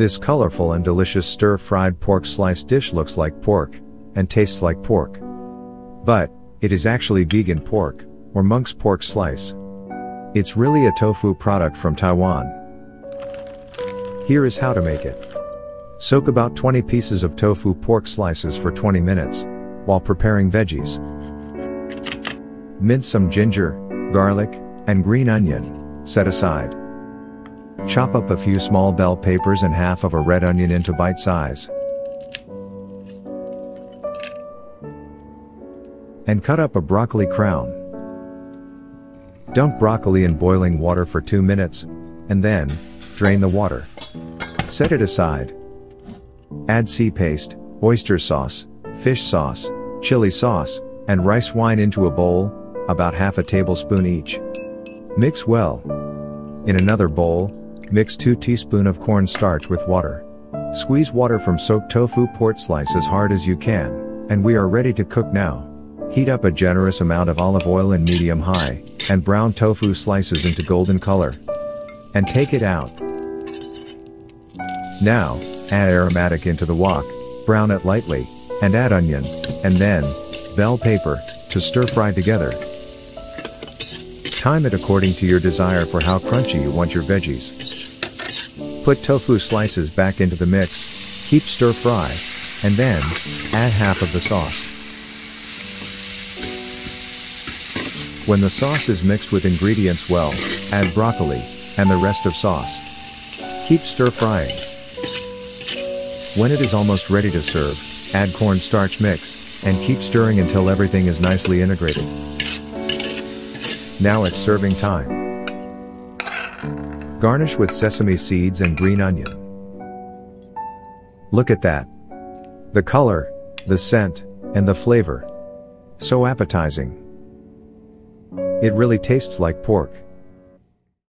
This colorful and delicious stir-fried pork slice dish looks like pork, and tastes like pork. But, it is actually vegan pork, or monk's pork slice. It's really a tofu product from Taiwan. Here is how to make it. Soak about 20 pieces of tofu pork slices for 20 minutes, while preparing veggies. Mince some ginger, garlic, and green onion, set aside. Chop up a few small bell peppers and half of a red onion into bite size. And cut up a broccoli crown. Dunk broccoli in boiling water for 2 minutes, and then, drain the water. Set it aside. Add sea paste, oyster sauce, fish sauce, chili sauce, and rice wine into a bowl, about half a tablespoon each. Mix well. In another bowl, mix 2 teaspoon of cornstarch with water. Squeeze water from soaked tofu port slice as hard as you can, and we are ready to cook now. Heat up a generous amount of olive oil in medium high, and brown tofu slices into golden color. And take it out. Now, add aromatic into the wok, brown it lightly, and add onion, and then, bell pepper, to stir fry together. Time it according to your desire for how crunchy you want your veggies. Put tofu slices back into the mix, keep stir fry, and then, add half of the sauce. When the sauce is mixed with ingredients well, add broccoli, and the rest of sauce. Keep stir frying. When it is almost ready to serve, add cornstarch mix, and keep stirring until everything is nicely integrated. Now it's serving time. Garnish with sesame seeds and green onion. Look at that. The color, the scent, and the flavor. So appetizing. It really tastes like pork.